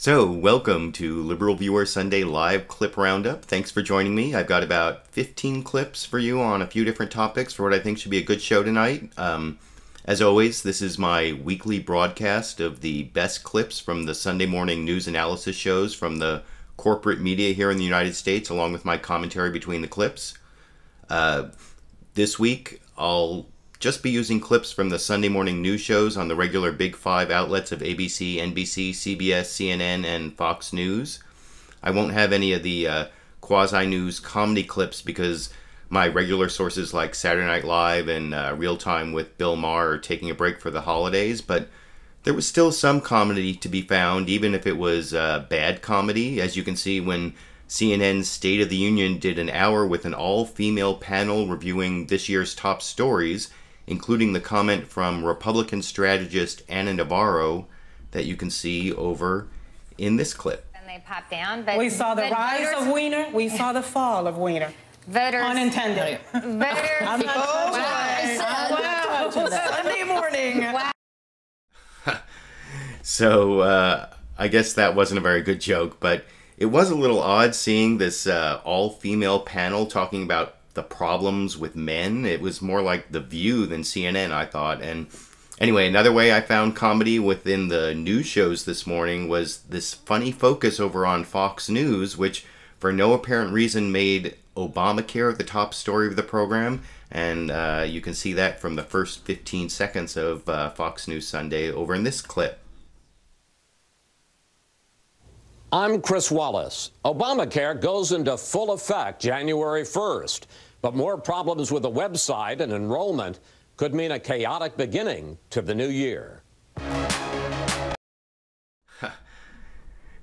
So, welcome to Liberal Viewer Sunday Live Clip Roundup. Thanks for joining me. I've got about 15 clips for you on a few different topics for what I think should be a good show tonight. Um, as always, this is my weekly broadcast of the best clips from the Sunday morning news analysis shows from the corporate media here in the United States, along with my commentary between the clips. Uh, this week, I'll just be using clips from the Sunday morning news shows on the regular Big Five outlets of ABC, NBC, CBS, CNN, and Fox News. I won't have any of the uh, quasi news comedy clips because my regular sources like Saturday Night Live and uh, Real Time with Bill Maher are taking a break for the holidays, but there was still some comedy to be found, even if it was uh, bad comedy. As you can see, when CNN's State of the Union did an hour with an all female panel reviewing this year's top stories including the comment from Republican strategist Ana Navarro that you can see over in this clip. And they popped down, but we saw the rise voters, of Weiner. We saw the fall of Weiner. Voters, unintended. Voters. I'm not oh, wow. wow. Sunday morning. Wow. so uh, I guess that wasn't a very good joke, but it was a little odd seeing this uh, all-female panel talking about the problems with men. It was more like The View than CNN, I thought. And anyway, another way I found comedy within the news shows this morning was this funny focus over on Fox News, which for no apparent reason made Obamacare the top story of the program. And uh, you can see that from the first 15 seconds of uh, Fox News Sunday over in this clip. I'm Chris Wallace. Obamacare goes into full effect January 1st. But more problems with the website and enrollment could mean a chaotic beginning to the new year.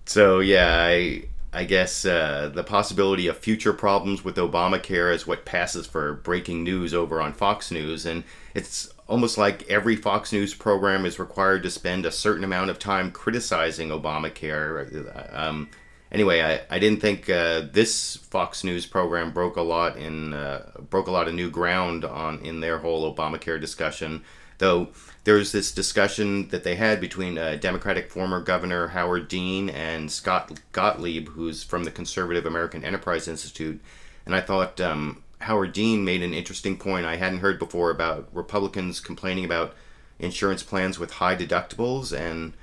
so, yeah, I, I guess uh, the possibility of future problems with Obamacare is what passes for breaking news over on Fox News. And it's almost like every Fox News program is required to spend a certain amount of time criticizing Obamacare. Um, anyway, I, I didn't think uh, this Fox News program broke a lot in uh, broke a lot of new ground on in their whole Obamacare discussion. Though there was this discussion that they had between uh, Democratic former Governor Howard Dean and Scott Gottlieb, who's from the Conservative American Enterprise Institute, and I thought um, Howard Dean made an interesting point I hadn't heard before about Republicans complaining about insurance plans with high deductibles and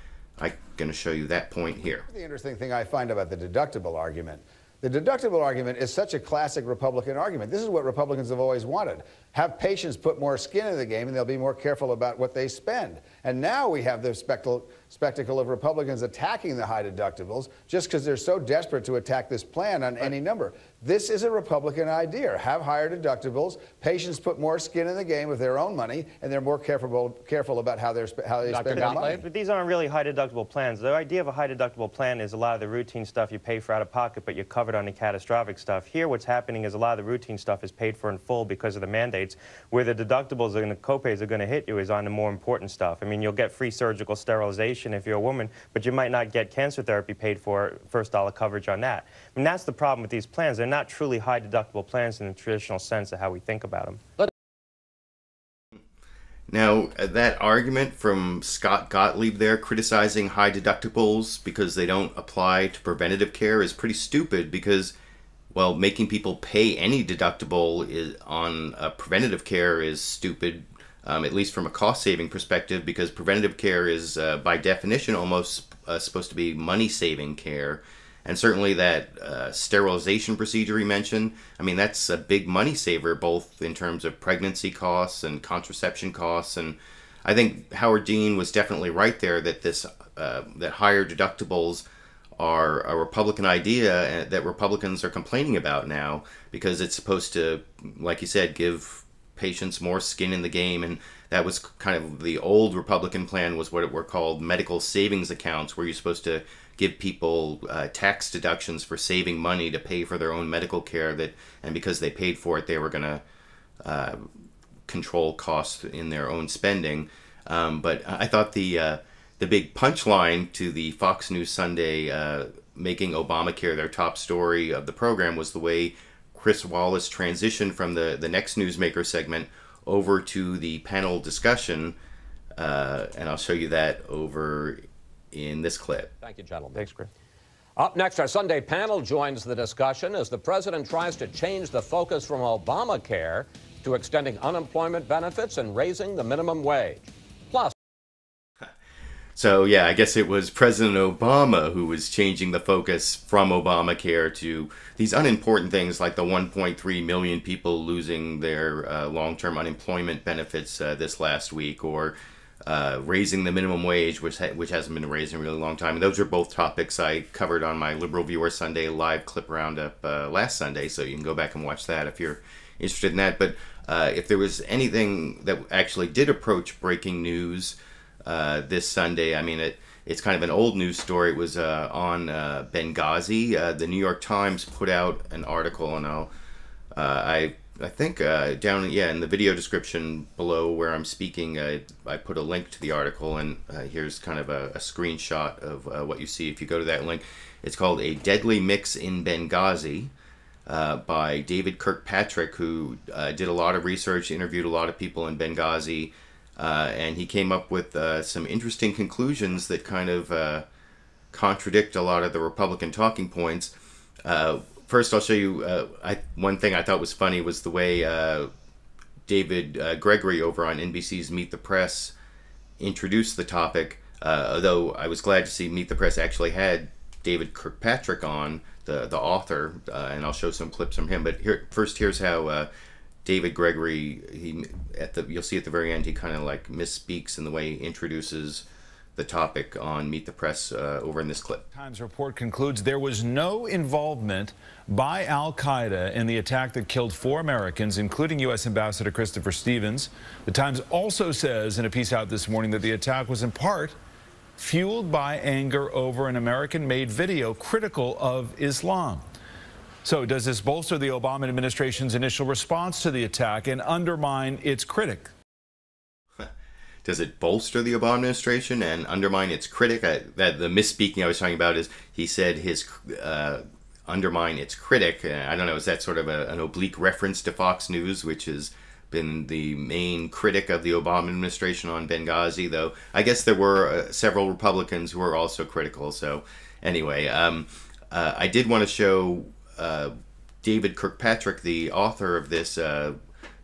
going to show you that point here. The interesting thing I find about the deductible argument the deductible argument is such a classic Republican argument. This is what Republicans have always wanted. Have patients put more skin in the game and they'll be more careful about what they spend. And now we have the spectacle, spectacle of Republicans attacking the high deductibles just because they're so desperate to attack this plan on any number. This is a Republican idea. Have higher deductibles. Patients put more skin in the game with their own money, and they're more careful, careful about how, they're, how they Dr. spend their money. But these aren't really high deductible plans. The idea of a high deductible plan is a lot of the routine stuff you pay for out of pocket, but you're covered on the catastrophic stuff. Here, what's happening is a lot of the routine stuff is paid for in full because of the mandates, where the deductibles and the copays are going to hit you is on the more important stuff. I mean, you'll get free surgical sterilization if you're a woman, but you might not get cancer therapy paid for first dollar coverage on that. I mean, that's the problem with these plans. They're not truly high deductible plans in the traditional sense of how we think about them. Now, uh, that argument from Scott Gottlieb there criticizing high deductibles because they don't apply to preventative care is pretty stupid because, well, making people pay any deductible is, on uh, preventative care is stupid, um, at least from a cost saving perspective, because preventative care is, uh, by definition, almost uh, supposed to be money saving care. And certainly that uh, sterilization procedure he mentioned, I mean, that's a big money saver, both in terms of pregnancy costs and contraception costs. And I think Howard Dean was definitely right there that this uh, that higher deductibles are a Republican idea that Republicans are complaining about now because it's supposed to, like you said, give patients more skin in the game. And that was kind of the old republican plan was what it were called medical savings accounts where you're supposed to give people uh, tax deductions for saving money to pay for their own medical care that and because they paid for it they were going to uh, control costs in their own spending. Um, but i thought the uh, the big punchline to the fox news sunday uh, making obamacare their top story of the program was the way chris wallace transitioned from the, the next newsmaker segment over to the panel discussion uh, and i'll show you that over in this clip. Thank you, gentlemen. Thanks, Chris. Up next, our Sunday panel joins the discussion as the president tries to change the focus from Obamacare to extending unemployment benefits and raising the minimum wage. So yeah, I guess it was President Obama who was changing the focus from Obamacare to these unimportant things like the 1.3 million people losing their uh, long-term unemployment benefits uh, this last week, or uh, raising the minimum wage, which ha- which hasn't been raised in a really long time. And those are both topics I covered on my Liberal Viewer Sunday live clip roundup uh, last Sunday, so you can go back and watch that if you're interested in that. But uh, if there was anything that actually did approach breaking news uh, this Sunday. I mean, it it's kind of an old news story. It was uh, on uh, Benghazi. Uh, the New York Times put out an article, and I'll uh, I I think uh, down yeah in the video description below where I'm speaking, uh, I put a link to the article, and here's kind of a, a screenshot of what you see if you go to that link. It's called "A Deadly Mix in Benghazi." Uh, by David Kirkpatrick, who uh, did a lot of research, interviewed a lot of people in Benghazi, uh, and he came up with uh, some interesting conclusions that kind of uh, contradict a lot of the Republican talking points. Uh, first, I'll show you uh, I, one thing I thought was funny was the way uh, David Gregory over on NBC's Meet the Press introduced the topic. Although I was glad to see Meet the Press actually had David Kirkpatrick on, the the author, and I'll show some clips from him. But here, first, here's how David Gregory he at the you'll see at the very end he kind of like misspeaks in the way he introduces the topic on Meet the Press uh, over in this clip. Times report concludes there was no involvement by Al Qaeda in the attack that killed four Americans, including U.S. Ambassador Christopher Stevens. The Times also says in a piece out this morning that the attack was in part fueled by anger over an American made video critical of Islam. So, does this bolster the Obama administration's initial response to the attack and undermine its critic? Does it bolster the Obama administration and undermine its critic? I, that the misspeaking I was talking about is he said his uh, undermine its critic. Uh, I don't know. Is that sort of a, an oblique reference to Fox News, which has been the main critic of the Obama administration on Benghazi? Though I guess there were uh, several Republicans who were also critical. So anyway, um, uh, I did want to show David Kirkpatrick, the author of this uh,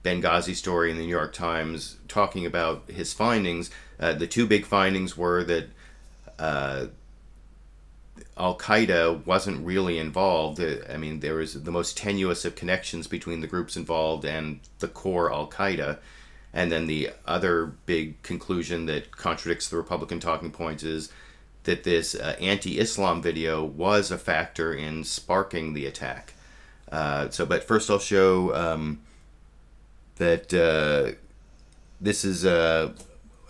Benghazi story in the New York Times, talking about his findings. Uh, the two big findings were that uh, Al Qaeda wasn't really involved. Uh, I mean, there was the most tenuous of connections between the groups involved and the core Al Qaeda. And then the other big conclusion that contradicts the Republican talking points is that this uh, anti Islam video was a factor in sparking the attack. Uh, so, but first I'll show um, that uh, this is uh,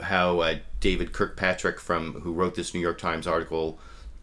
how uh, David Kirkpatrick, from who wrote this New York Times article,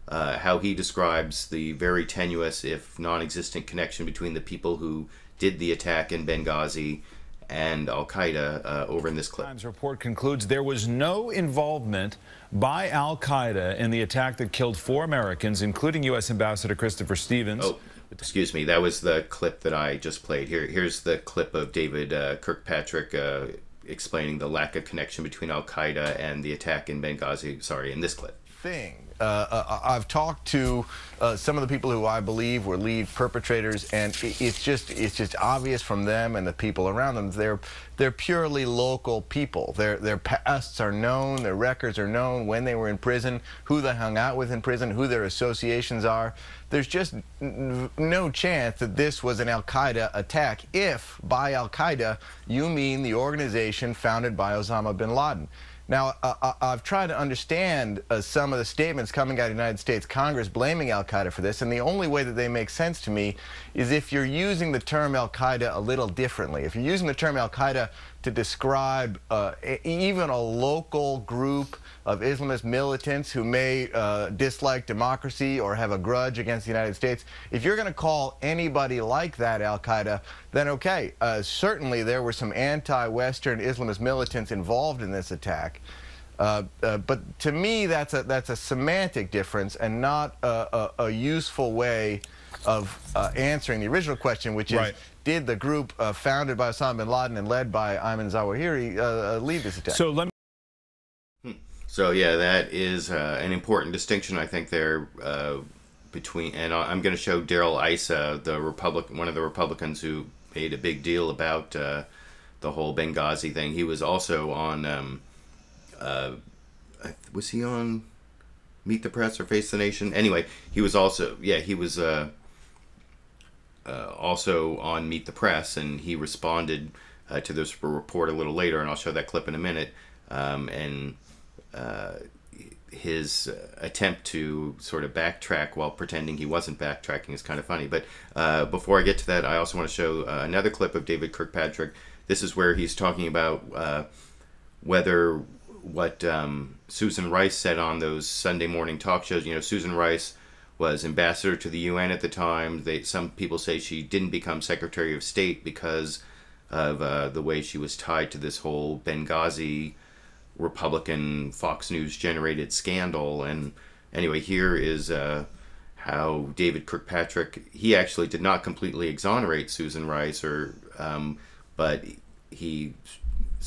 uh, how he describes the very tenuous, if non-existent, connection between the people who did the attack in Benghazi and Al Qaeda over in this clip. Times report concludes there was no involvement by Al Qaeda in the attack that killed four Americans, including U.S. Ambassador Christopher Stevens. Oh, excuse me. That was the clip that I just played. Here, here's the clip of David uh, Kirkpatrick uh, explaining the lack of connection between Al Qaeda and the attack in Benghazi. Sorry, in this clip. Thing. Uh, uh, I've talked to uh, some of the people who I believe were lead perpetrators, and it, it's just it's just obvious from them and the people around them. They're they're purely local people. Their their pasts are known, their records are known, when they were in prison, who they hung out with in prison, who their associations are. There's just no chance that this was an Al Qaeda attack. If by Al Qaeda you mean the organization founded by Osama bin Laden. Now, uh, I've tried to understand uh, some of the statements coming out of the United States Congress blaming Al Qaeda for this, and the only way that they make sense to me is if you're using the term Al Qaeda a little differently. If you're using the term Al Qaeda to describe uh, even a local group of Islamist militants who may uh, dislike democracy or have a grudge against the United States, if you're going to call anybody like that Al Qaeda, then okay, uh, certainly there were some anti Western Islamist militants involved in this attack. Uh, uh, but to me, that's a that's a semantic difference and not a, a, a useful way of uh, answering the original question, which is, Right. did the group uh, founded by Osama bin Laden and led by Ayman Zawahiri uh, uh, lead this attack? So let me. So yeah, that is uh, an important distinction I think there uh, between, and I'm going to show Darrell Issa, the Republic, one of the Republicans who made a big deal about uh, the whole Benghazi thing. He was also on, um, uh, was he on Meet the Press or Face the Nation? Anyway, he was also, yeah, he was uh, uh, also on Meet the Press, and he responded to this report a little later, and I'll show that clip in a minute. Um, and uh, his attempt to sort of backtrack while pretending he wasn't backtracking is kind of funny. But uh, before I get to that, I also want to show uh, another clip of David Kirkpatrick. This is where he's talking about uh, whether what um, Susan Rice said on those Sunday morning talk shows. You know, Susan Rice was ambassador to the UN at the time. They, some people say she didn't become Secretary of State because of uh, the way she was tied to this whole Benghazi Republican Fox News generated scandal. And anyway, here is uh, how David Kirkpatrick he actually did not completely exonerate Susan Rice, or um, but he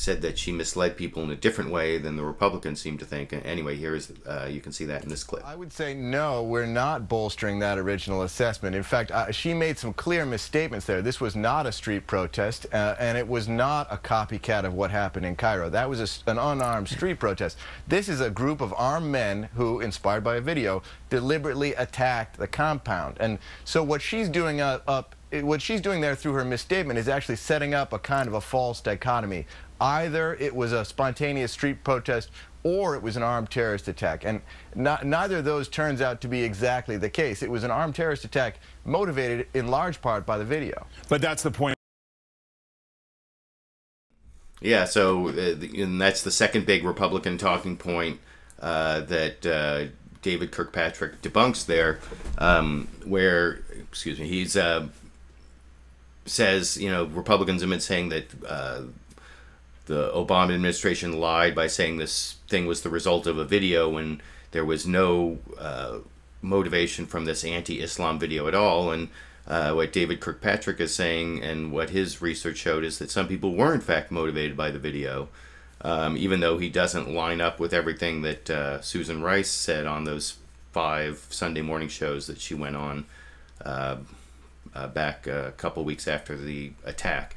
said that she misled people in a different way than the Republicans seem to think. Anyway, here is uh, you can see that in this clip. I would say no, we're not bolstering that original assessment. In fact, uh, she made some clear misstatements there. This was not a street protest, uh, and it was not a copycat of what happened in Cairo. That was a, an unarmed street protest. This is a group of armed men who, inspired by a video, deliberately attacked the compound. And so what she's doing up what she's doing there through her misstatement is actually setting up a kind of a false dichotomy. Either it was a spontaneous street protest or it was an armed terrorist attack. And not, neither of those turns out to be exactly the case. It was an armed terrorist attack motivated in large part by the video. But that's the point. Yeah, so uh, and that's the second big Republican talking point uh, that uh, David Kirkpatrick debunks there, um, where, excuse me, he's uh, says, you know, Republicans have been saying that uh, the Obama administration lied by saying this thing was the result of a video when there was no uh, motivation from this anti-Islam video at all. And uh, what David Kirkpatrick is saying and what his research showed is that some people were in fact motivated by the video, um, even though he doesn't line up with everything that uh, Susan Rice said on those five Sunday morning shows that she went on uh, uh, back a couple weeks after the attack.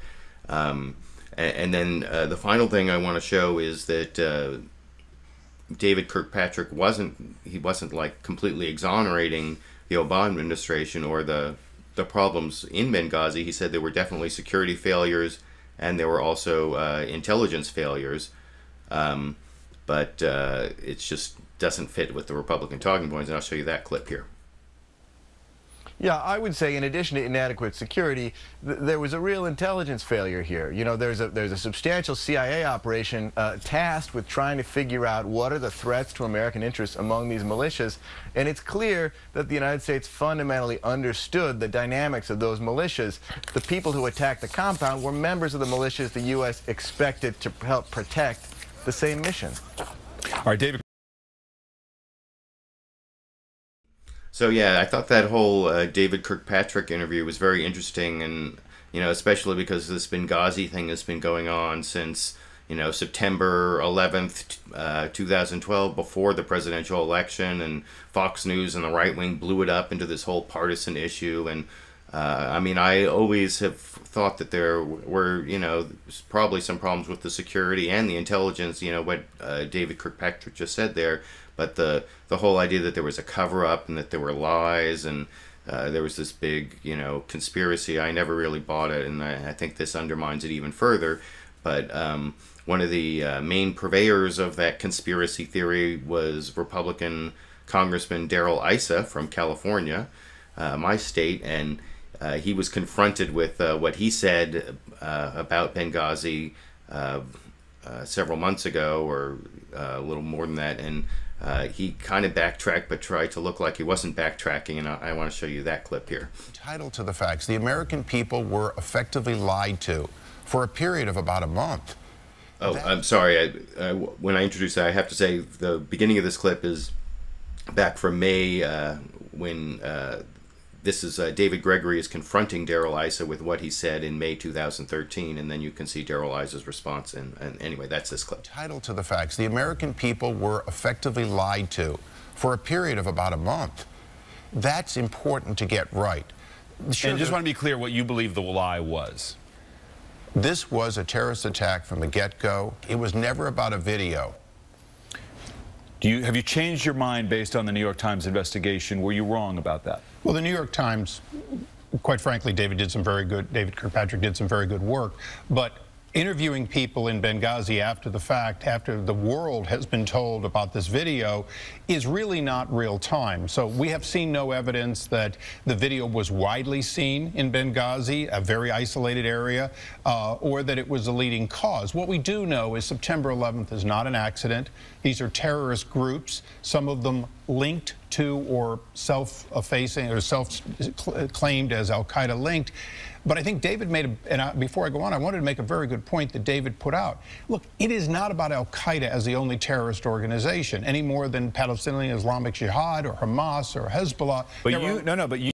Um, and, and, then uh, the final thing I want to show is that uh, David Kirkpatrick wasn't he wasn't like completely exonerating the Obama administration or the the problems in Benghazi. He said there were definitely security failures and there were also uh, intelligence failures. Um, but uh, it just doesn't fit with the Republican talking points, and I'll show you that clip here. Yeah, I would say in addition to inadequate security, th there was a real intelligence failure here. You know, there's a there's a substantial CIA operation uh, tasked with trying to figure out what are the threats to American interests among these militias, and it's clear that the United States fundamentally understood the dynamics of those militias. The people who attacked the compound were members of the militias the U.S. expected to help protect the same mission. All right, David. So yeah, I thought that whole uh, David Kirkpatrick interview was very interesting, and you know, especially because this Benghazi thing has been going on since you know September 11th, uh, 2012, before the presidential election, and Fox News and the right wing blew it up into this whole partisan issue. And uh, I mean, I always have thought that there were you know probably some problems with the security and the intelligence. You know what uh, David Kirkpatrick just said there but the the whole idea that there was a cover up and that there were lies and uh, there was this big you know conspiracy, I never really bought it, and I, I think this undermines it even further. But um, one of the uh, main purveyors of that conspiracy theory was Republican Congressman Darrell Issa from California, uh, my state, and uh, he was confronted with uh, what he said uh, about Benghazi several months ago, or a little more than that, and uh, he kind of backtracked, but tried to look like he wasn't backtracking, and I, I want to show you that clip here. Title to the facts. The American people were effectively lied to for a period of about a month. Oh, that I'm sorry. I, I, when I introduce that, I have to say the beginning of this clip is back from May uh, when uh, this is uh, David Gregory is confronting Darrell Issa with what he said in May 2013, and then you can see Darrell Issa's response. And, and anyway, that's this clip. Title to the facts: the American people were effectively lied to for a period of about a month. That's important to get right. Sure, and just want to be clear what you believe the lie was. This was a terrorist attack from the get-go. It was never about a video. Do you, have you changed your mind based on the New York Times investigation? Were you wrong about that? Well, the New York Times, quite frankly, David did some very good, David Kirkpatrick did some very good work. But interviewing people in Benghazi after the fact, after the world has been told about this video, is really not real time. So we have seen no evidence that the video was widely seen in Benghazi, a very isolated area, uh, or that it was a leading cause. What we do know is September 11th is not an accident. These are terrorist groups, some of them linked to or self-effacing or self-claimed as al-Qaeda linked. But I think David made, a, and I, before I go on, I wanted to make a very good point that David put out. Look, it is not about Al Qaeda as the only terrorist organization any more than Palestinian Islamic Jihad or Hamas or Hezbollah. But there you, no, no, but you.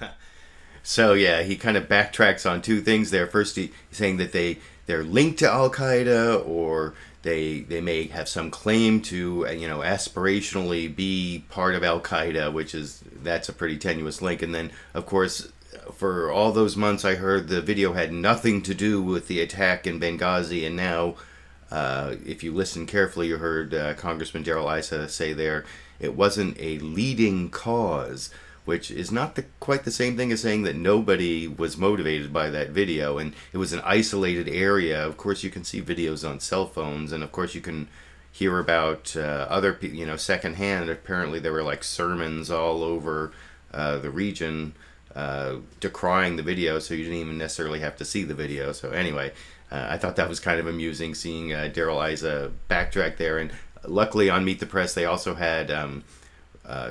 so yeah, he kind of backtracks on two things there. First, he, he's saying that they they're linked to Al Qaeda or they they may have some claim to you know aspirationally be part of Al Qaeda, which is that's a pretty tenuous link. And then of course for all those months, I heard the video had nothing to do with the attack in Benghazi, and now, uh, if you listen carefully, you heard uh, Congressman Darrell Issa say there it wasn't a leading cause, which is not the, quite the same thing as saying that nobody was motivated by that video, and it was an isolated area. Of course, you can see videos on cell phones, and of course, you can hear about uh, other people, you know, secondhand. Apparently, there were like sermons all over uh, the region uh, decrying the video, so you didn't even necessarily have to see the video. So anyway, uh, I thought that was kind of amusing seeing uh, Darrell Issa backtrack there. And luckily on Meet the Press, they also had um,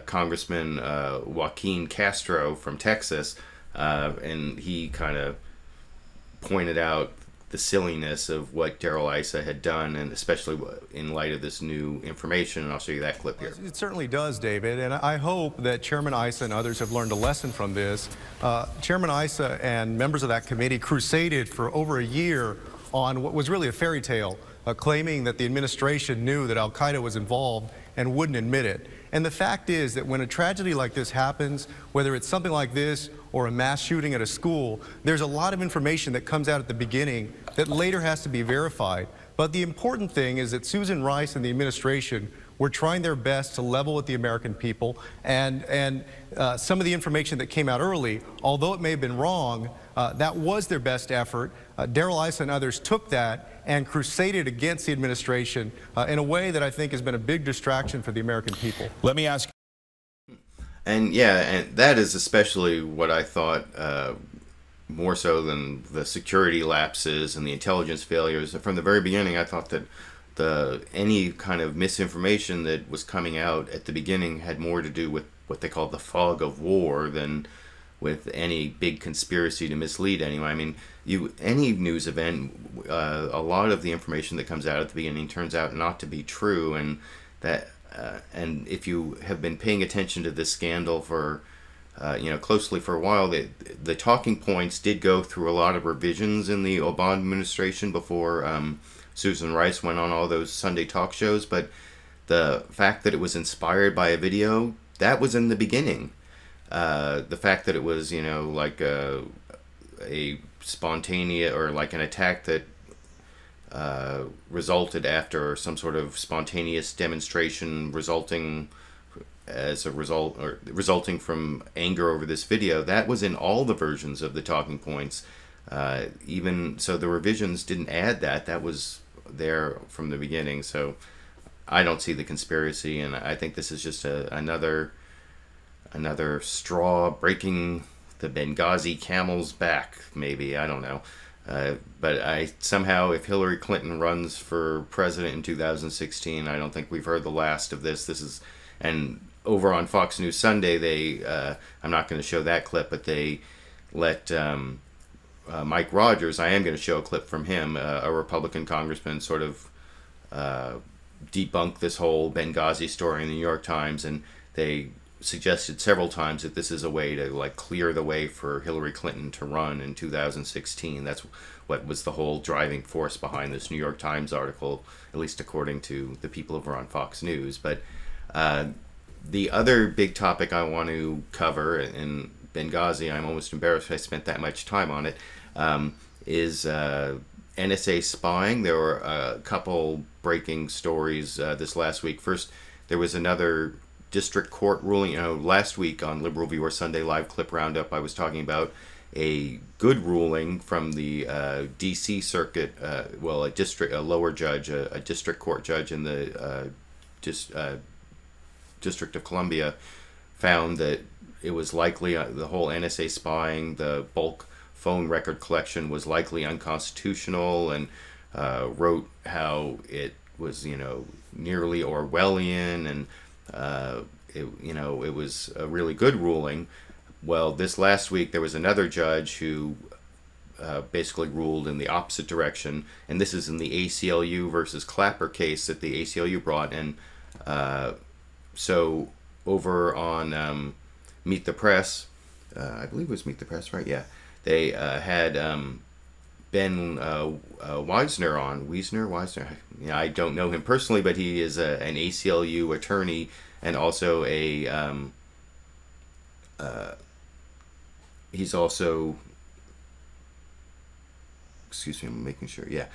Congressman uh, Joaquin Castro from Texas, uh, and he kind of pointed out the silliness of what Darrell Issa had done, and especially in light of this new information. And I'll show you that clip here. It certainly does, David, and I hope that Chairman Issa and others have learned a lesson from this. Uh, Chairman Issa and members of that committee crusaded for over a year on what was really a fairy tale, uh, claiming that the administration knew that Al Qaeda was involved and wouldn't admit it. And the fact is that when a tragedy like this happens, whether it's something like this or a mass shooting at a school, there's a lot of information that comes out at the beginning that later has to be verified. But the important thing is that Susan Rice and the administration were trying their best to level with the American people. And, and uh, some of the information that came out early, although it may have been wrong, uh, that was their best effort. Uh, Darrell Issa and others took that and crusaded against the administration uh, in a way that I think has been a big distraction for the American people. Let me ask. And yeah, and that is especially what I thought uh, more so than the security lapses and the intelligence failures. From the very beginning, I thought that the any kind of misinformation that was coming out at the beginning had more to do with what they call the fog of war than with any big conspiracy to mislead anyone. I mean, you any news event, uh, a lot of the information that comes out at the beginning turns out not to be true, and that uh, and if you have been paying attention to this scandal for uh, you know closely for a while, the the talking points did go through a lot of revisions in the Obama administration before um, Susan Rice went on all those Sunday talk shows, but the fact that it was inspired by a video that was in the beginning. Uh, the fact that it was you know like a, a spontaneous or like an attack that uh, resulted after some sort of spontaneous demonstration resulting as a result or resulting from anger over this video that was in all the versions of the talking points. Uh, even so the revisions didn't add that. That was there from the beginning. So i don't see the conspiracy and i think this is just a, another another straw breaking the Benghazi camel's back, maybe. I don't know. Uh, but I somehow, if Hillary Clinton runs for president in 2016, I don't think we've heard the last of this. This is, and over on Fox News Sunday, they, uh, I'm not going to show that clip, but they let um, uh, Mike Rogers, I am going to show a clip from him, uh, a Republican congressman, sort of uh, debunk this whole Benghazi story in the New York Times, and they suggested several times that this is a way to like clear the way for Hillary Clinton to run in 2016. That's what was the whole driving force behind this New York Times article, at least according to the people over on Fox News. But uh, the other big topic I want to cover in Benghazi, I'm almost embarrassed I spent that much time on it, um, is uh, NSA spying. There were a couple breaking stories uh, this last week. First, there was another district court ruling. You know, last week on Liberal Viewer Sunday Live Clip Roundup, I was talking about a good ruling from the uh, D.C. Circuit. Uh, well, a district, a lower judge, a, a district court judge in the uh, just uh, District of Columbia, found that it was likely uh, the whole NSA spying, the bulk phone record collection was likely unconstitutional, and uh, wrote how it was, you know, nearly Orwellian and uh, it, you know, it was a really good ruling. Well, this last week there was another judge who uh, basically ruled in the opposite direction, and this is in the ACLU versus Clapper case that the ACLU brought. And uh, so over on um, Meet the Press, uh, I believe it was Meet the Press, right? Yeah, they uh, had um, Ben uh, uh, Wiesner on. Wiesner. Yeah, I don't know him personally, but he is a, an ACLU attorney and also a. Um, uh, he's also. Excuse me, I'm making sure. Yeah,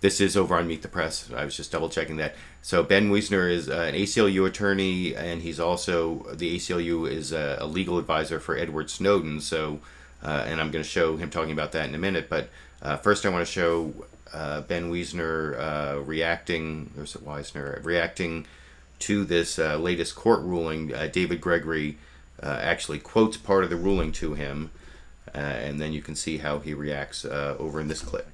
this is over on Meet the Press. I was just double checking that. So Ben Wiesner is uh, an ACLU attorney, and he's also the ACLU is a, a legal advisor for Edward Snowden. So, uh, and I'm going to show him talking about that in a minute. But uh, first, I want to show uh, Ben Wiesner uh, reacting, or is it Wiesner, reacting to this uh, latest court ruling. Uh, David Gregory uh, actually quotes part of the ruling to him, and then you can see how he reacts over in this clip.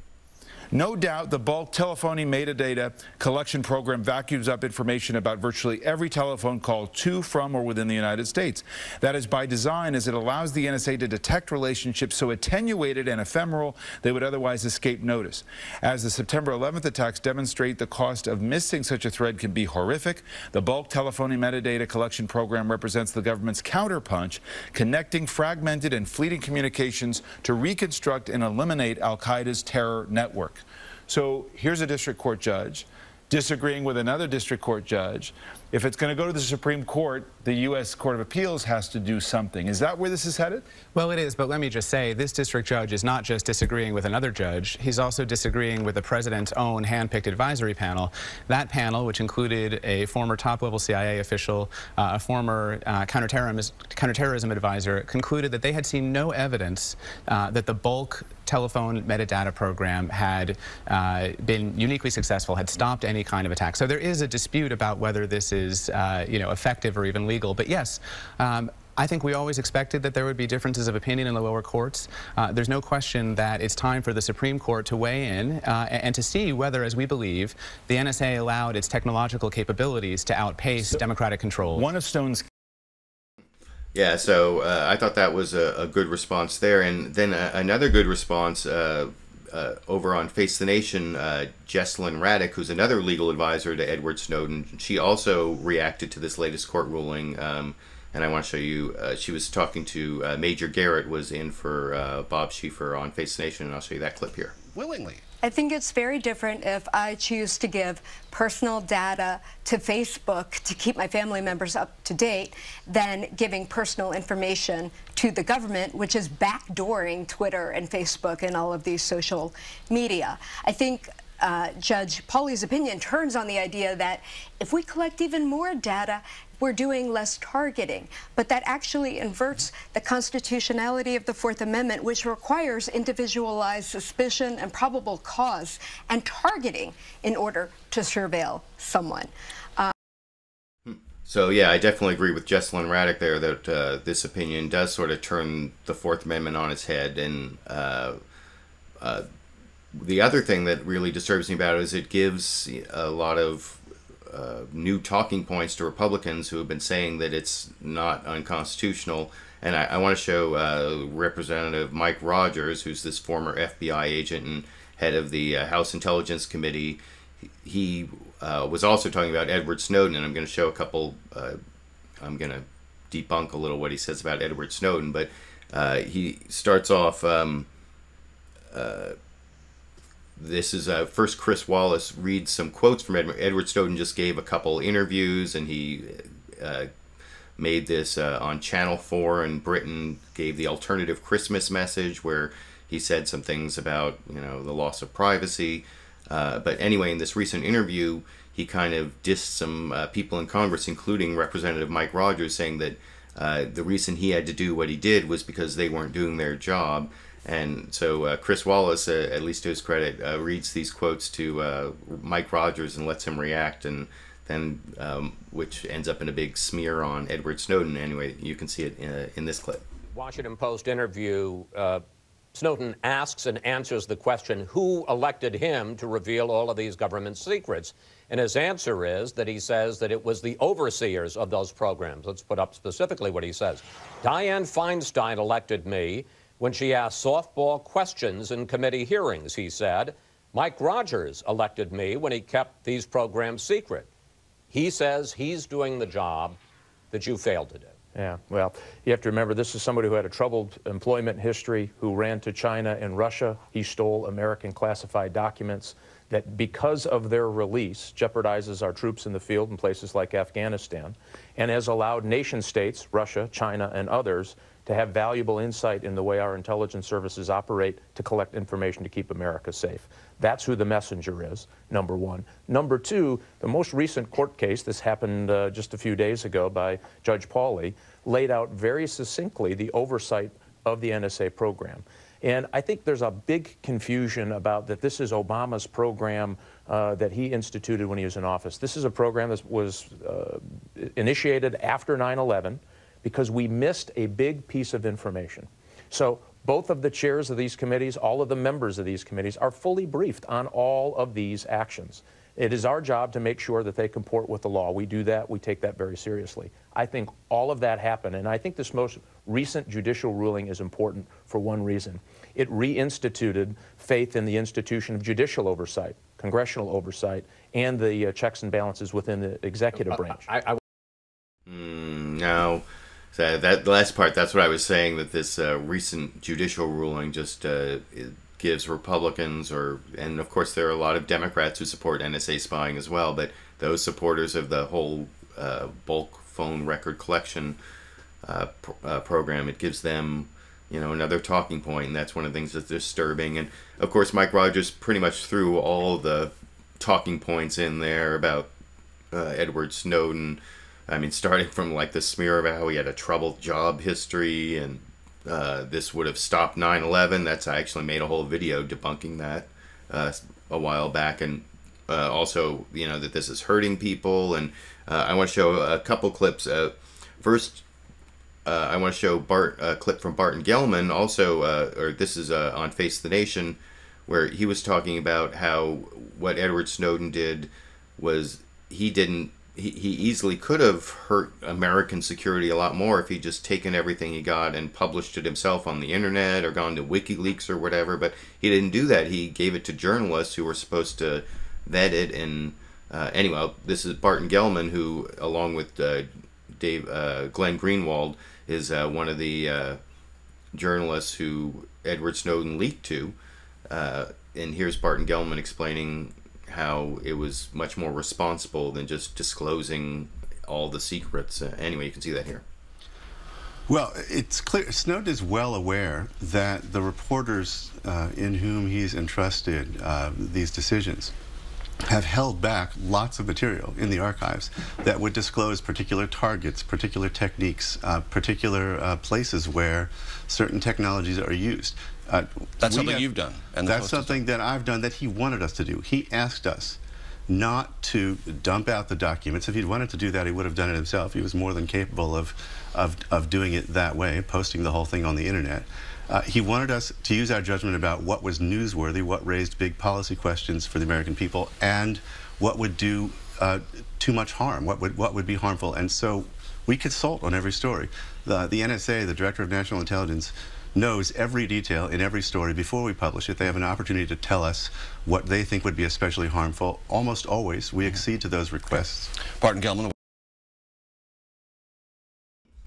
No doubt the bulk telephony metadata collection program vacuums up information about virtually every telephone call to, from, or within the United States. That is by design as it allows the NSA to detect relationships so attenuated and ephemeral they would otherwise escape notice. As the September 11th attacks demonstrate, the cost of missing such a thread can be horrific. The bulk telephony metadata collection program represents the government's counterpunch, connecting fragmented and fleeting communications to reconstruct and eliminate al-Qaeda's terror network. So here's a district court judge disagreeing with another district court judge. If it's going to go to the Supreme Court, the U.S. Court of Appeals has to do something. Is that where this is headed? Well, it is, but let me just say this district judge is not just disagreeing with another judge, he's also disagreeing with the president's own hand-picked advisory panel. That panel, which included a former top-level CIA official, uh, a former uh, counterterrorism, counterterrorism advisor, concluded that they had seen no evidence uh, that the bulk telephone metadata program had uh, been uniquely successful, had stopped any kind of attack. So there is a dispute about whether this is, uh, you know, effective or even legal. But yes, um, I think we always expected that there would be differences of opinion in the lower courts. Uh, there's no question that it's time for the Supreme Court to weigh in uh, and to see whether, as we believe, the NSA allowed its technological capabilities to outpace so democratic control. One of Stone's yeah, so uh, I thought that was a, a, good response there. And then uh, another good response uh, uh over on Face the Nation, uh, Jesselyn Radack, who's another legal advisor to Edward Snowden, she also reacted to this latest court ruling. Um, and I want to show you, uh, she was talking to Major Garrett, was in for Bob Schieffer on Face the Nation, and I'll show you that clip here. Willingly. I think it's very different if I choose to give personal data to Facebook to keep my family members up to date than giving personal information to the government, which is backdooring Twitter and Facebook and all of these social media. I think uh, Judge Pauley's opinion turns on the idea that if we collect even more data, we're doing less targeting. But that actually inverts the constitutionality of the Fourth Amendment, which requires individualized suspicion and probable cause and targeting in order to surveil someone. Uh, so yeah, I definitely agree with Jesselyn Radack there that uh, this opinion does sort of turn the Fourth Amendment on its head, and uh, uh the other thing that really disturbs me about it is it gives a lot of uh, new talking points to Republicans who have been saying that it's not unconstitutional. And I, I want to show uh, Representative Mike Rogers, who's this former FBI agent and head of the uh, House Intelligence Committee. He uh, was also talking about Edward Snowden, and I'm going to show a couple. Uh, I'm going to debunk a little what he says about Edward Snowden, but he starts off. Um, this is uh, first Chris Wallace reads some quotes from Edward, Edward Snowden. Just gave a couple interviews, and he uh, made this uh, on Channel Four in Britain. Gave the alternative Christmas message where he said some things about you know the loss of privacy. Uh, but anyway, in this recent interview, he kind of dissed some uh, people in Congress, including Representative Mike Rogers, saying that uh, the reason he had to do what he did was because they weren't doing their job. And so uh, Chris Wallace, uh, at least to his credit, uh, reads these quotes to uh, Mike Rogers and lets him react, and then um, which ends up in a big smear on Edward Snowden. Anyway, you can see it in, in this clip. Washington Post interview. Uh, Snowden asks and answers the question, who elected him to reveal all of these government secrets? And his answer is that he says that it was the overseers of those programs. Let's put up specifically what he says. Dianne Feinstein elected me when she asked softball questions in committee hearings, he said. Mike Rogers elected me when he kept these programs secret. He says he's doing the job that you failed to do. Yeah, well, you have to remember this is somebody who had a troubled employment history, who ran to China and Russia. He stole American classified documents that, because of their release, jeopardizes our troops in the field in places like Afghanistan and has allowed nation states, Russia, China, and others, to have valuable insight in the way our intelligence services operate to collect information to keep America safe. That's who the messenger is, number one. Number two, the most recent court case, this happened uh, just a few days ago by Judge Pauley, laid out very succinctly the oversight of the NSA program. And I think there's a big confusion about that this is Obama's program uh, that he instituted when he was in office. This is a program that was uh, initiated after 9 11 because we missed a big piece of information. So both of the chairs of these committees, all of the members of these committees are fully briefed on all of these actions. It is our job to make sure that they comport with the law. We do that. We take that very seriously. I think all of that happened, and I think this most recent judicial ruling is important for one reason. It reinstituted faith in the institution of judicial oversight, congressional oversight, and the uh, checks and balances within the executive branch. I, I... Mm, no. So that last part, that's what I was saying, that this uh, recent judicial ruling just uh, gives Republicans, or and of course there are a lot of Democrats who support NSA spying as well, but those supporters of the whole uh, bulk phone record collection uh, pr uh, program, it gives them you know another talking point, and that's one of the things that's disturbing. And of course, Mike Rogers pretty much threw all the talking points in there about uh, Edward Snowden I mean, starting from like the smear of how he had a troubled job history and uh, this would have stopped 9 11. That's I actually made a whole video debunking that uh, a while back. And uh, also, you know, that this is hurting people. And uh, I want to show a couple clips. Uh, first, uh, I want to show Bart a clip from Barton Gellman, also, or this is on Face the Nation, where he was talking about how what Edward Snowden did was he didn't he, he easily could have hurt American security a lot more if he'd just taken everything he got and published it himself on the internet or gone to WikiLeaks or whatever. But he didn't do that. He gave it to journalists who were supposed to vet it. And uh, anyway, this is Barton Gellman, who, along with uh, Dave uh, Glenn Greenwald, is uh, one of the uh, journalists who Edward Snowden leaked to. Uh, and here's Barton Gellman explaining how it was much more responsible than just disclosing all the secrets. Uh, anyway, you can see that here. Well, it's clear Snowden is well aware that the reporters uh, in whom he's entrusted uh, these decisions have held back lots of material in the archives that would disclose particular targets, particular techniques, uh, particular uh, places where certain technologies are used. Uh, that's something have, you've done. And that's something that I've done that he wanted us to do. He asked us not to dump out the documents. If he'd wanted to do that, he would have done it himself. He was more than capable of, of, of doing it that way, posting the whole thing on the internet. Uh, he wanted us to use our judgment about what was newsworthy, what raised big policy questions for the American people, and what would do uh, too much harm, what would, what would be harmful. And so we consult on every story. The, the NSA, the Director of National Intelligence, knows every detail in every story before we publish it. They have an opportunity to tell us what they think would be especially harmful. Almost always, we accede to those requests. Barton Gellman.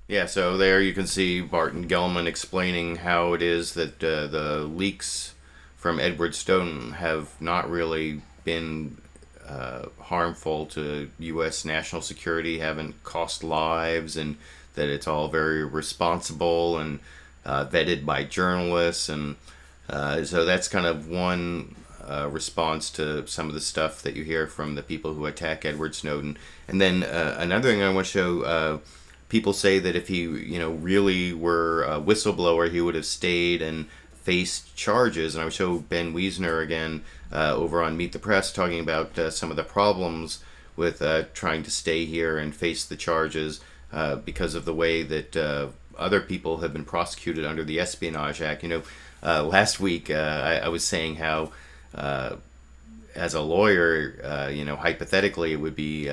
Yeah, so there you can see Barton Gellman explaining how it is that uh, the leaks from Edward Snowden have not really been uh, harmful to U.S. national security, haven't cost lives, and that it's all very responsible and uh, vetted by journalists. And uh, so that's kind of one uh, response to some of the stuff that you hear from the people who attack Edward Snowden. And then uh, another thing I want to show uh, people say that if he, you know, really were a whistleblower, he would have stayed and faced charges. And I would show Ben Wizner again uh, over on Meet the Press talking about some of the problems with uh, trying to stay here and face the charges uh, because of the way that uh, other people have been prosecuted under the Espionage Act. You know, uh, last week I, I, was saying how. as a lawyer, you know, hypothetically, it would be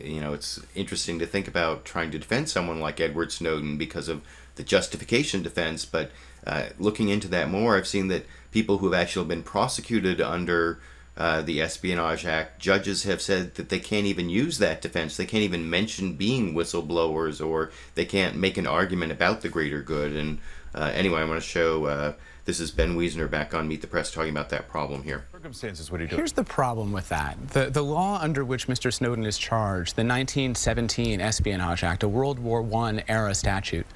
you know, it's interesting to think about trying to defend someone like Edward Snowden because of the justification defense. But uh, looking into that more, I've seen that people who have actually been prosecuted under uh, the Espionage Act, judges have said that they can't even use that defense. They can't even mention being whistleblowers, or they can't make an argument about the greater good. And uh, anyway, I want to show. Uh, this is Ben Wizner back on Meet the Press talking about that problem here. Circumstances, what are you doing? Here's the problem with that. The, the law under which Mr. Snowden is charged, the 1917 Espionage Act, a World War I era statute,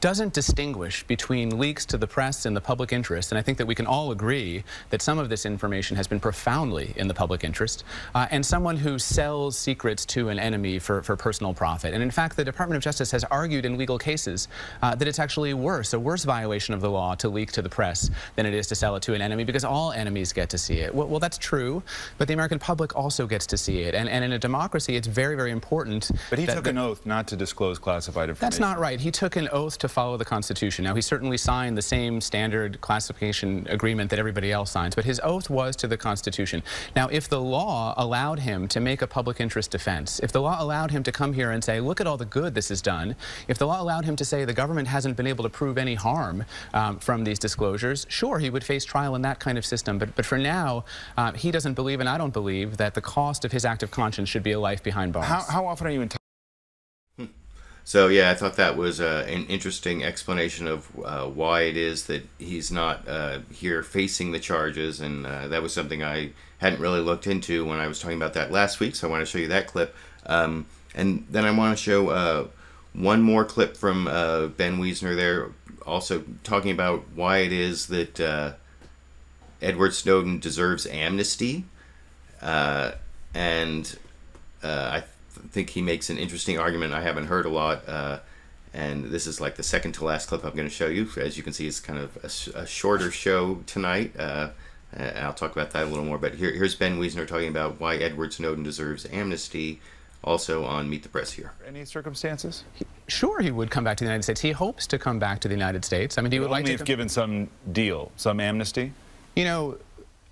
doesn't distinguish between leaks to the press and the public interest, and I think that we can all agree that some of this information has been profoundly in the public interest, uh, and someone who sells secrets to an enemy for, for personal profit. And in fact, the Department of Justice has argued in legal cases uh, that it's actually worse, a worse violation of the law to leak to the press than it is to sell it to an enemy because all enemies get to see it. Well, well that's true, but the American public also gets to see it. And, and in a democracy, it's very, very important. But he took an oath not to disclose classified information. That's not right. He took an oath to follow the Constitution. Now, he certainly signed the same standard classification agreement that everybody else signs, but his oath was to the Constitution. Now, if the law allowed him to make a public interest defense, if the law allowed him to come here and say, look at all the good this has done, if the law allowed him to say the government hasn't been able to prove any harm um, from these disclosures, sure, he would face trial in that kind of system. But, but for now, uh, he doesn't believe, and I don't believe, that the cost of his act of conscience should be a life behind bars. How, how often are you in so yeah, I thought that was uh, an interesting explanation of uh, why it is that he's not uh, here facing the charges, and uh, that was something I hadn't really looked into when I was talking about that last week. So I want to show you that clip, um, and then I want to show uh, one more clip from uh, Ben Wizner there, also talking about why it is that Edward Snowden deserves amnesty, and I think he makes an interesting argument I haven't heard a lot. Uh, and this is like the second to last clip I'm going to show you. As you can see, it's kind of a, a shorter show tonight. Uh, and I'll talk about that a little more. But here, here's Ben Wizner talking about why Edward Snowden deserves amnesty, also on Meet the Press here. Any circumstances? Sure, he would come back to the United States. He hopes to come back to the United States. I mean, he would like to. Only if given some deal, some amnesty. You know,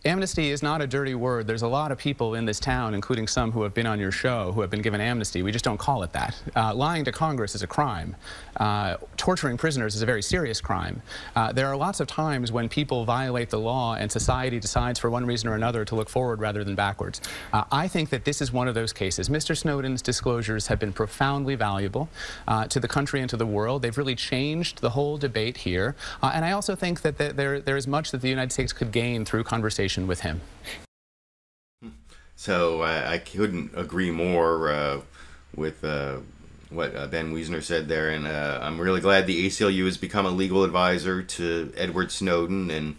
Amnesty is not a dirty word. There's a lot of people in this town, including some who have been on your show, who have been given amnesty. We just don't call it that. Uh, lying to Congress is a crime. Uh, torturing prisoners is a very serious crime. Uh, there are lots of times when people violate the law and society decides for one reason or another to look forward rather than backwards. Uh, I think that this is one of those cases. Mr. Snowden's disclosures have been profoundly valuable uh, to the country and to the world. They've really changed the whole debate here. Uh, and I also think that there, there is much that the United States could gain through conversation with him. So I, I couldn't agree more uh, with what uh, Ben Wizner said there, and uh, I'm really glad the ACLU has become a legal advisor to Edward Snowden, and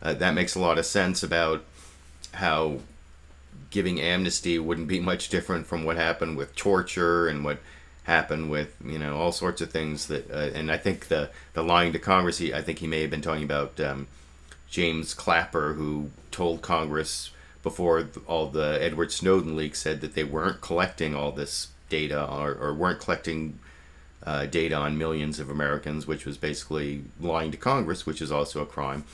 uh, that makes a lot of sense about how giving amnesty wouldn't be much different from what happened with torture and what happened with you know all sorts of things that uh, and I think the the lying to Congress he, I think he may have been talking about um, James Clapper, who told Congress before all the Edward Snowden leaks said that they weren't collecting all this data or, or weren't collecting uh, data on millions of Americans, which was basically lying to Congress, which is also a crime.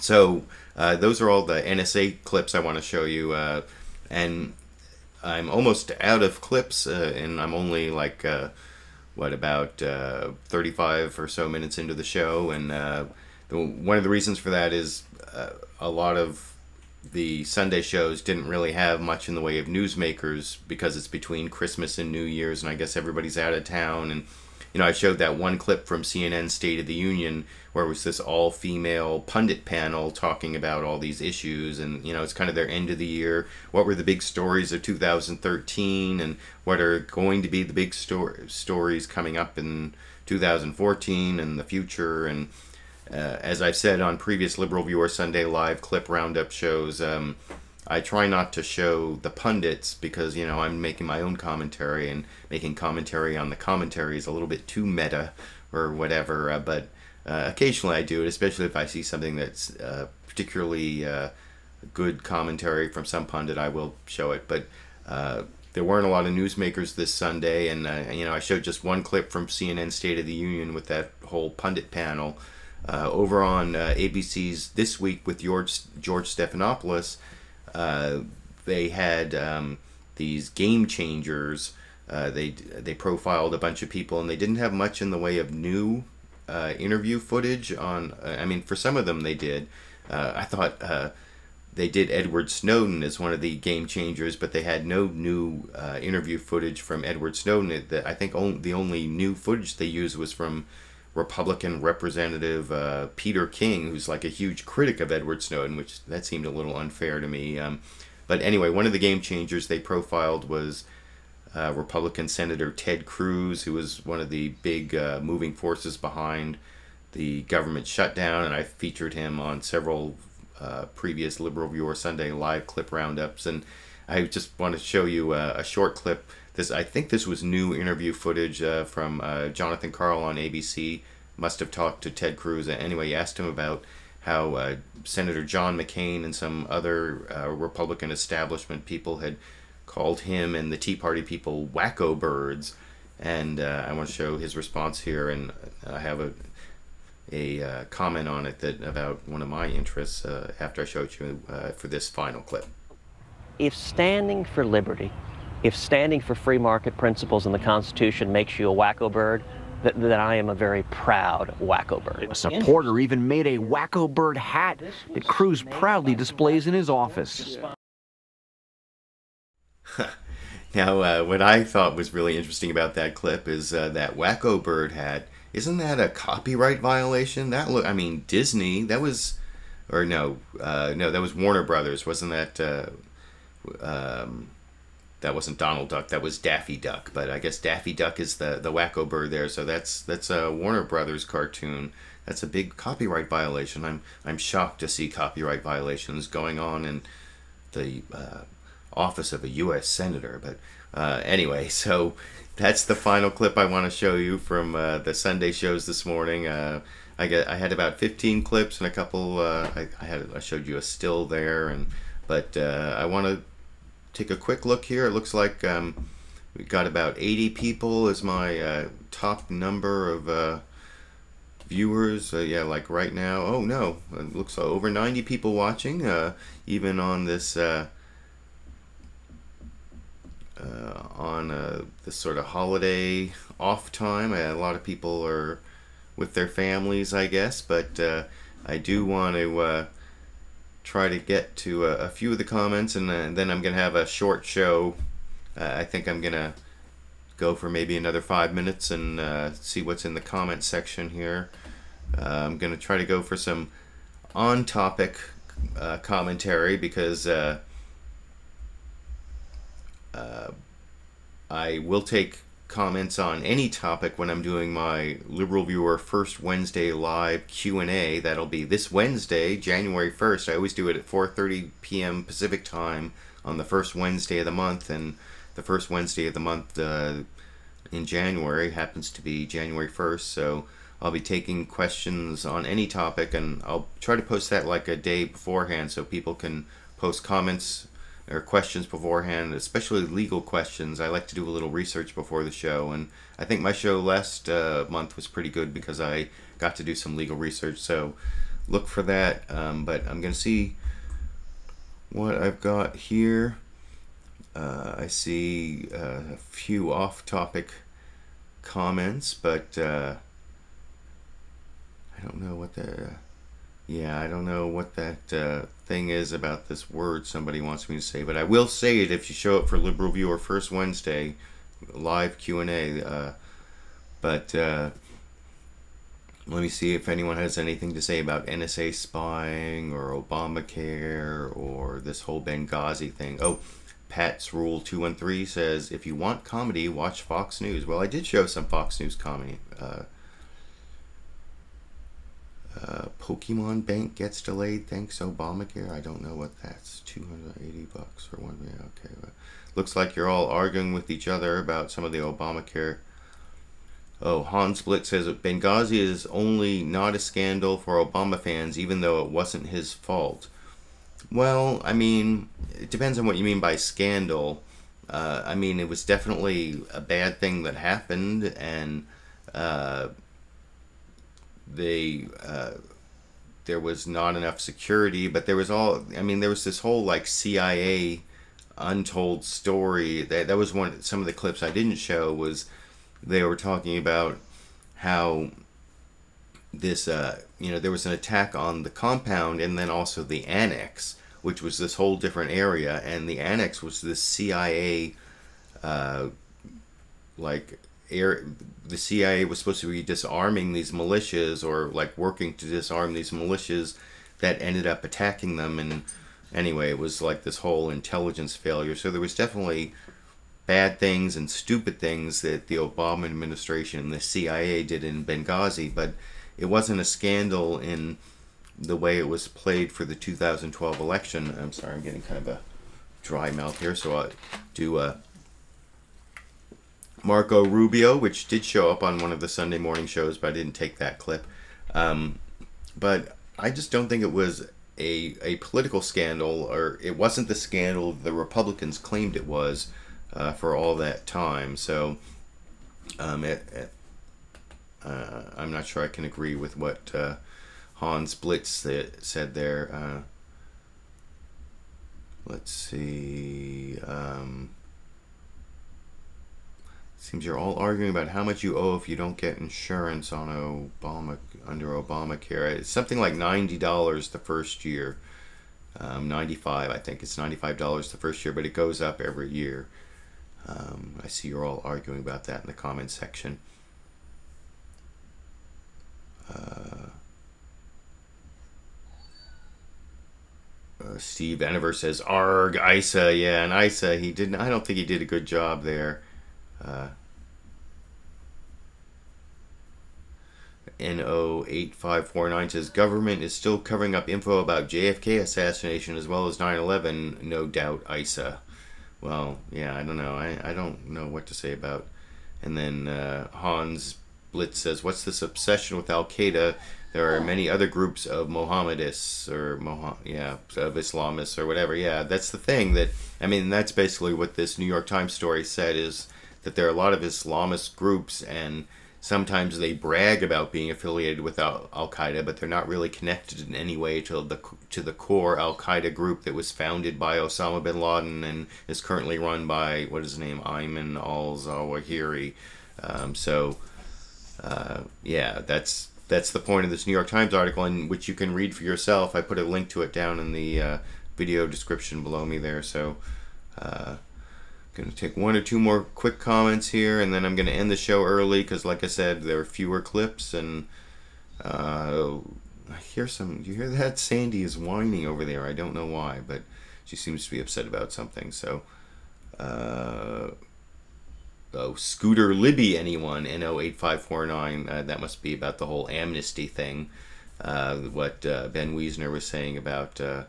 So uh, those are all the NSA clips I want to show you, uh, and I'm almost out of clips, uh, and I'm only like uh, what about uh, 35 or so minutes into the show, and one of the reasons for that is a lot of the Sunday shows didn't really have much in the way of newsmakers because it's between Christmas and New Year's, and I guess everybody's out of town. And you know, I showed that one clip from CNN State of the Union where it was this all-female pundit panel talking about all these issues, and you know, it's kind of their end of the year. What were the big stories of 2013, and what are going to be the big sto- stories coming up in 2014 and the future, and uh, as I've said on previous Liberal Viewer Sunday Live clip roundup shows, um, I try not to show the pundits because you know I'm making my own commentary and making commentary on the commentary is a little bit too meta or whatever. Uh, but uh, occasionally I do it, especially if I see something that's uh, particularly uh, good commentary from some pundit. I will show it, but. Uh, there weren't a lot of newsmakers this Sunday, and you know I showed just one clip from CNN State of the Union with that whole pundit panel, uh, over on uh, ABC's This Week with George, George Stephanopoulos, uh, they had um, these game changers. Uh, they they profiled a bunch of people, and they didn't have much in the way of new uh, interview footage. On uh, I mean, for some of them they did. I thought they did Edward Snowden as one of the game changers, but they had no new interview footage from Edward Snowden. I think only, the only new footage they used was from Republican Representative uh, Peter King, who's like a huge critic of Edward Snowden, which that seemed a little unfair to me. Um, but anyway, one of the game changers they profiled was uh, Republican Senator Ted Cruz, who was one of the big uh, moving forces behind the government shutdown, and I featured him on several uh, previous Liberal Viewer Sunday live clip roundups. And I just want to show you a, a short clip this I think this was new interview footage uh, from uh, Jonathan Karl on ABC. Must have talked to Ted Cruz. Anyway, he asked him about how uh, Senator John McCain and some other uh, Republican establishment people had called him and the Tea Party people wacko birds. And uh, I want to show his response here, and I have a a uh, comment on it that about one of my interests after I showed you for this final clip. If standing for liberty if standing for free market principles in the Constitution makes you a wacko bird, that, that I am a very proud wacko bird. A supporter even made a wacko bird hat that Cruz proudly displays in his office. now, uh, what I thought was really interesting about that clip is uh, that wacko bird hat. Isn't that a copyright violation? That look, I mean, Disney. That was, or no, uh, no, that was Warner Brothers. Wasn't that? Uh, um, that wasn't Donald Duck. That was Daffy Duck. But I guess Daffy Duck is the the wacko bird there. So that's that's a Warner Brothers cartoon. That's a big copyright violation. I'm I'm shocked to see copyright violations going on in the uh, office of a U.S. senator. But uh, anyway, so that's the final clip I want to show you from uh, the Sunday shows this morning. Uh, I get I had about 15 clips and a couple. Uh, I, I had I showed you a still there, and but uh, I want to take a quick look here. It looks like um, we got about 80 people as my uh, top number of uh, viewers. Uh, yeah, like right now. Oh no, it looks like over 90 people watching, uh, even on this. Uh, uh, on this sort of holiday off time, a lot of people are with their families, I guess. But I do want to try to get to a, a few of the comments, and, uh, then I'm going to have a short show. Uh, I think I'm going to go for maybe another five minutes and uh, see what's in the comment section here. Uh, I'm going to try to go for some on topic uh, commentary because uh, I will take comments on any topic when I'm doing my Liberal Viewer First Wednesday live Q&A. That'll be this Wednesday, January 1st. I always do it at 4:30 p.m. Pacific time on the first Wednesday of the month and the first Wednesday of the month uh, in January happens to be January 1st. So I'll be taking questions on any topic and I'll try to post that like a day beforehand so people can post comments or questions beforehand, especially legal questions. I like to do a little research before the show, and I think my show last uh, month was pretty good because I got to do some legal research. So look for that. Um, but I'm going to see what I've got here. Uh, I see uh, a few off topic comments, but uh, I don't know what the Yeah, I don't know what that uh, thing is about this word somebody wants me to say, but I will say it if you show up for Liberal Viewer first Wednesday, live Q and A. Uh, but uh, let me see if anyone has anything to say about NSA spying or Obamacare or this whole Benghazi thing. Oh, Pat's Rule 213 says if you want comedy, watch Fox News. Well, I did show some Fox News comedy. Uh, Pokemon Bank gets delayed thanks Obamacare. I don't know what that's. 280 bucks for one. Yeah, okay. But looks like you're all arguing with each other about some of the Obamacare. Oh, Hans Blitz says Benghazi is only not a scandal for Obama fans, even though it wasn't his fault. Well, I mean, it depends on what you mean by scandal. Uh, I mean, it was definitely a bad thing that happened, and uh, they uh, there was not enough security, but there was all. I mean, there was this whole like CIA untold story. That that was one. Some of the clips I didn't show was they were talking about how this uh, you know there was an attack on the compound and then also the annex which was this whole different area and the annex was this cia uh, like air the cia was supposed to be disarming these militias or like working to disarm these militias that ended up attacking them. And anyway it was like this whole intelligence failure. So there was definitely bad things and stupid things that the Obama administration and the CIA did in Benghazi, but it wasn't a scandal in the way it was played for the 2012 election. I'm sorry, I'm getting kind of a dry mouth here, so I'll do a Marco Rubio, which did show up on one of the Sunday morning shows, but I didn't take that clip. Um, but I just don't think it was a, a political scandal, or it wasn't the scandal the Republicans claimed it was uh, for all that time. So um, it, it, uh, I'm not sure I can agree with what uh, Hans Blitz said there. Uh, let's see. Um, seems you're all arguing about how much you owe if you don't get insurance on Obama under Obamacare. It's something like ninety dollars the first year. Um, 95 I think it's $95 the first year but it goes up every year um, I see you're all arguing about that in the comments section. Uh, uh, Steve Eniver says, "Arg, Issa, yeah, and Issa, he didn't. I don't think he did a good job there." Uh, NO8549 says government is still covering up info about JFK assassination as well as 9/11. No doubt, ISA. well, yeah, I don't know. I, I don't know what to say about. And then uh, Hans Blitz says, "What's this obsession with Al Qaeda? There are many other groups of Mohammedists or Moha- yeah, of Islamists or whatever. Yeah, that's the thing. That I mean, that's basically what this New York Times story said is that there are a lot of Islamist groups and." sometimes they brag about being affiliated with Al Qaeda, but they're not really connected in any way to the to the core Al Qaeda group that was founded by Osama bin Laden and is currently run by what is his name, Ayman al Zawahiri. Um, so, uh, yeah, that's that's the point of this New York Times article, in which you can read for yourself. I put a link to it down in the uh, video description below me there. So. Uh, Going to take one or two more quick comments here, and then I'm going to end the show early because, like I said, there are fewer clips. And uh, I hear some. You hear that? Sandy is whining over there. I don't know why, but she seems to be upset about something. So, uh, oh, Scooter Libby, anyone? NO8549. Uh, that must be about the whole amnesty thing. Uh, what uh, Ben Wizner was saying about uh,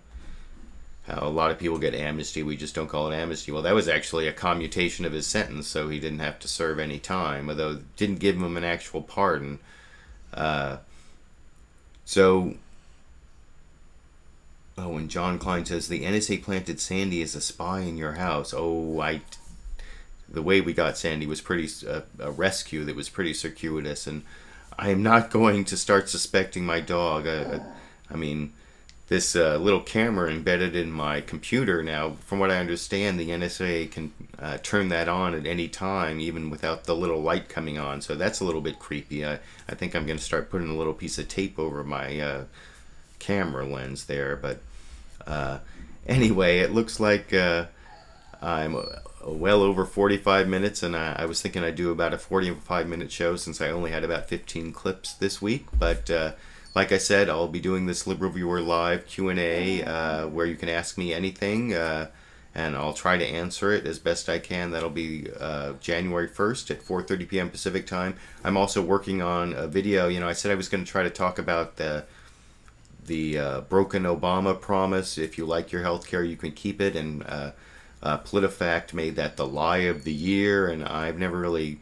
how a lot of people get amnesty. We just don't call it amnesty. Well, that was actually a commutation of his sentence, so he didn't have to serve any time, although didn't give him an actual pardon. Uh, so, oh, and John Klein says the NSA planted Sandy as a spy in your house. Oh, I. The way we got Sandy was pretty uh, a rescue that was pretty circuitous, and I am not going to start suspecting my dog. I, I, I mean this uh, little camera embedded in my computer now from what i understand the nsa can uh, turn that on at any time even without the little light coming on so that's a little bit creepy i, I think i'm going to start putting a little piece of tape over my uh, camera lens there. But uh, anyway, it looks like uh, I'm well over 45 minutes, and I, I, was thinking I'd do about a 45 minute show since I only had about 15 clips this week. But uh, like I said, I'll be doing this Liberal Viewer Live Q&A uh, where you can ask me anything, uh, and I'll try to answer it as best I can. That'll be uh, January 1st at 4.30 p.m. Pacific Time. I'm also working on a video. You know, I said I was going to try to talk about the the uh, broken Obama promise. If you like your health care, you can keep it. And uh, uh, PolitiFact made that the lie of the year, and I've never really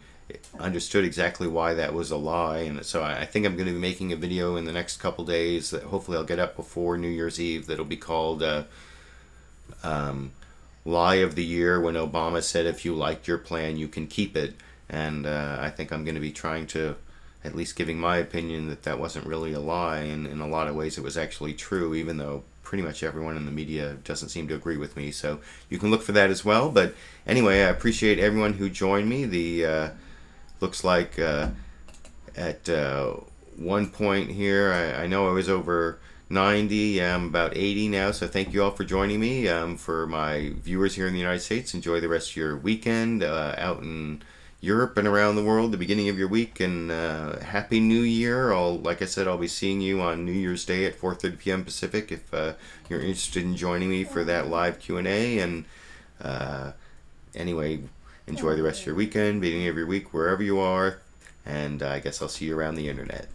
understood exactly why that was a lie. And so I think I'm going to be making a video in the next couple days that hopefully I'll get up before New Year's Eve that'll be called uh, um, Lie of the Year when Obama said if you liked your plan, you can keep it. And uh, I think I'm going to be trying to at least giving my opinion that that wasn't really a lie and in a lot of ways it was actually true even though pretty much everyone in the media doesn't seem to agree with me. So you can look for that as well. But anyway, I appreciate everyone who joined me. The uh, looks like uh, at uh, one point here, I, I, know I was over 90. I'm about 80 now. So thank you all for joining me. Um, for my viewers here in the United States, enjoy the rest of your weekend uh, out in Europe and around the world, the beginning of your week, and uh, happy New Year! I'll, like I said, I'll be seeing you on New Year's Day at 4:30 p.m. Pacific. If uh, you're interested in joining me for that live Q and A, and uh, anyway, enjoy the rest of your weekend, beginning of your week, wherever you are, and uh, I guess I'll see you around the internet.